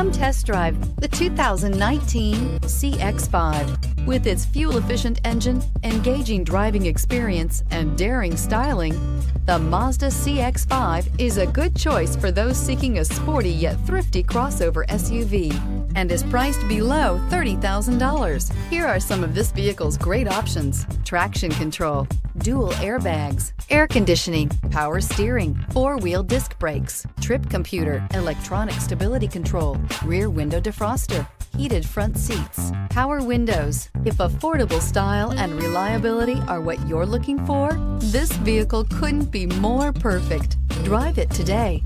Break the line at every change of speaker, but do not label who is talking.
Come test drive the 2019 CX-5. With its fuel-efficient engine, engaging driving experience, and daring styling, the Mazda CX-5 is a good choice for those seeking a sporty yet thrifty crossover SUV and is priced below $30,000. Here are some of this vehicle's great options. Traction control, dual airbags, air conditioning, power steering, four-wheel disc brakes, trip computer, electronic stability control, rear window defroster, heated front seats, power windows. If affordable style and reliability are what you're looking for, this vehicle couldn't be more perfect. Drive it today.